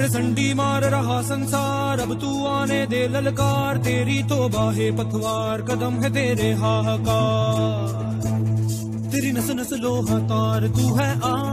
पर संडी मार रहा संसार। अब तू आने दे ललकार, तेरी तो बाहे पथवार कदम है तेरे हाहाकार। तेरी नस नस लोहा तार, तू है आ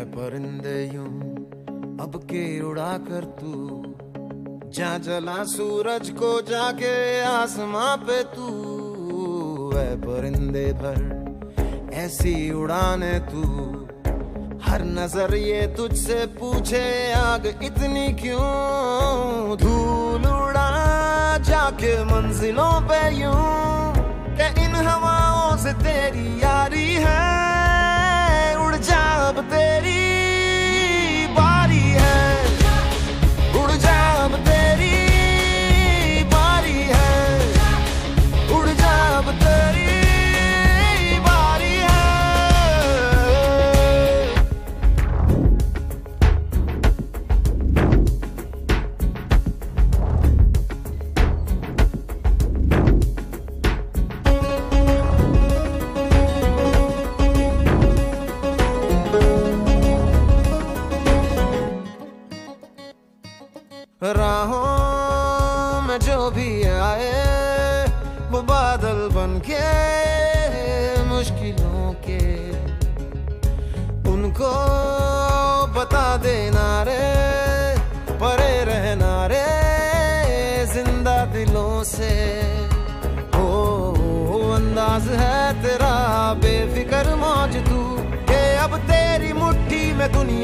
परिंदे यूँ अब के उड़ा कर तू? जा जला सूरज को जाके आसमां पे तू। है परिंदे भर, ऐसी उड़ाने तू। हर नज़र ये तुझसे पूछे, आग इतनी क्यों? धूल उड़ा जाके मंजिलों पे यूँ। के इन हवाओं से तेरी यारी है।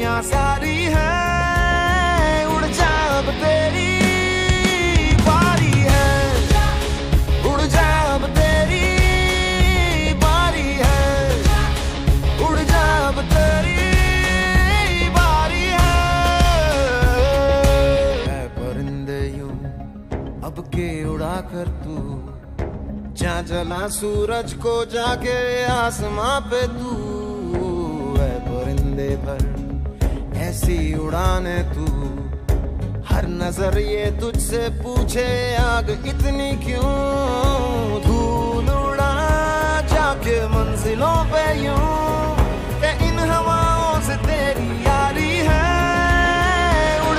दुनिया सारी है, उड़ तेरी बारी है। उड़ तेरी बारी है। उड़ तेरी बारी है। परिंदे, अब के उड़ा कर तू? जा जला सूरज को जाके आसमां पे तू। है परिंदे भर ऐसी उड़ाने तू। हर नज़र ये तुझसे पूछे, आग इतनी क्यों? धूल उड़ा जाके मंजिलों पे यूँ इन हवाओं से तेरी है। उड़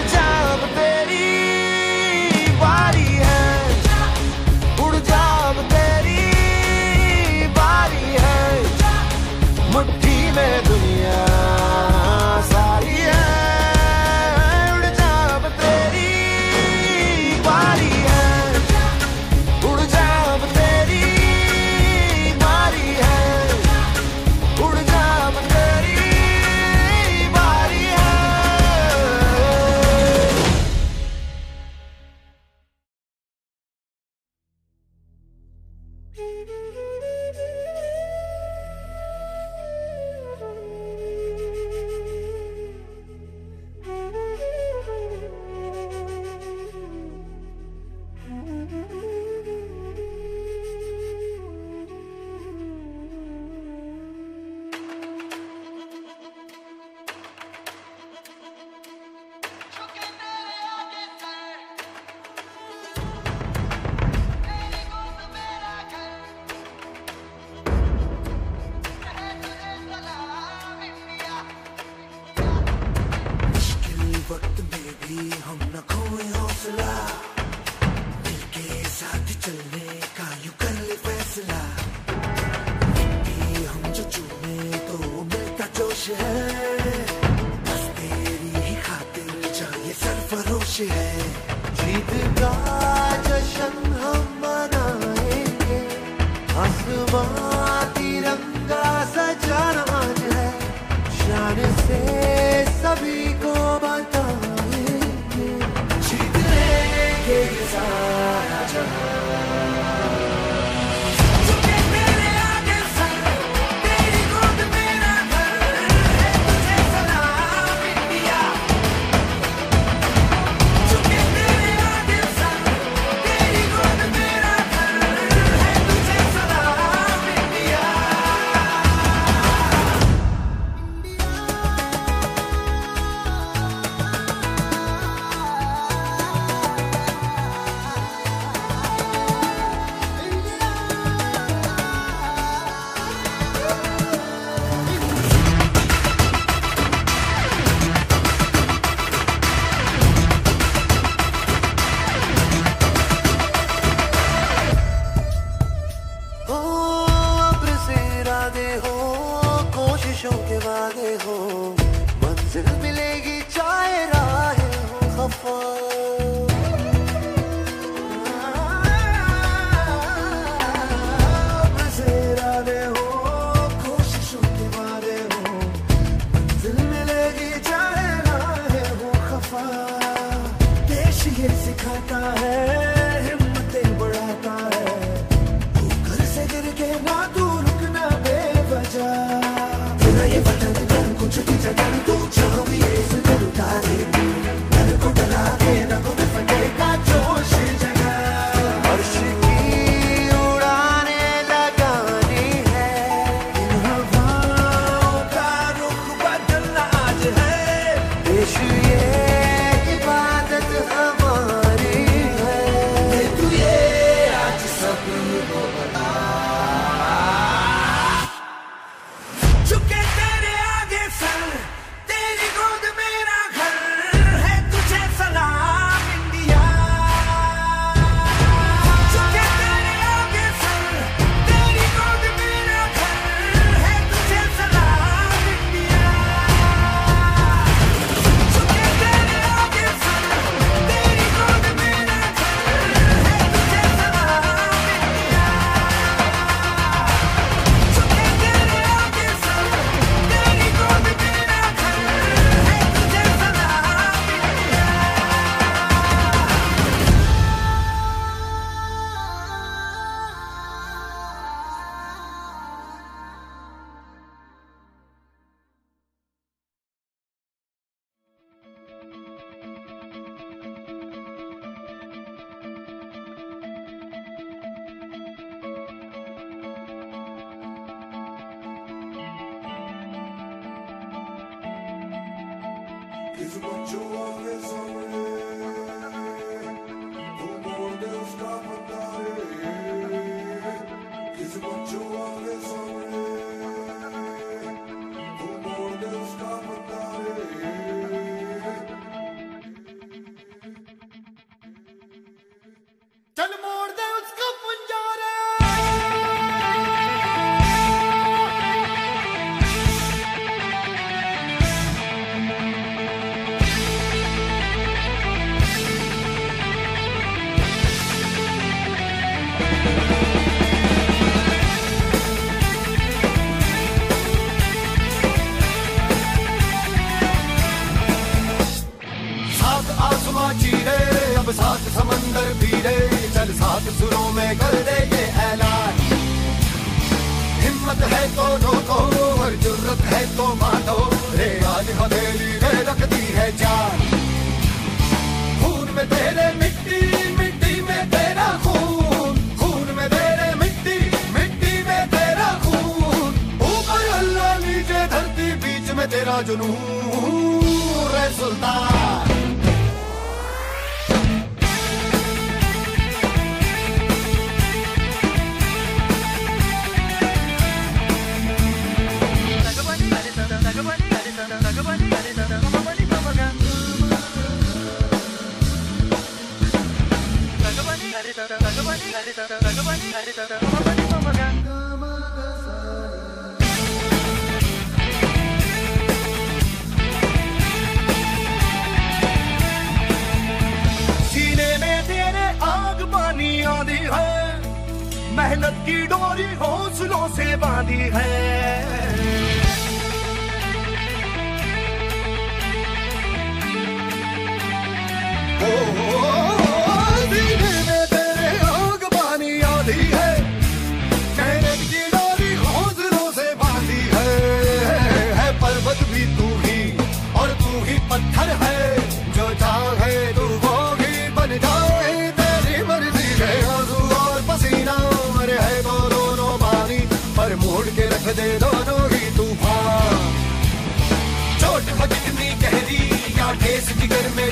तेरी बारी है। उड़ तेरी बारी है। में दुनिया।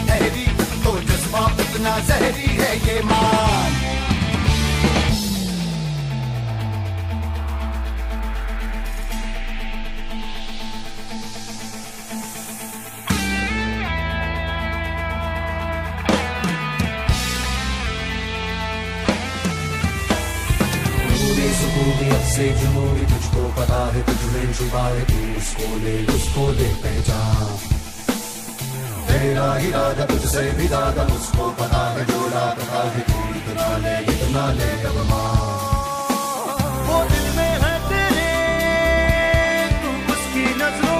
ठहरी तो जज्बा उतना जहरी है ये मान। जुनूरी तुझको पता है तुझमें छुपा है तू उसको ले उसको ले पहचान। तेरा ही राजा तुझसे भी दादा उसको पता है जो रात का है तू इतना ले इतना ले अब माँ वो दिल में है तेरे, तू उसकी नज़रों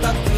Stop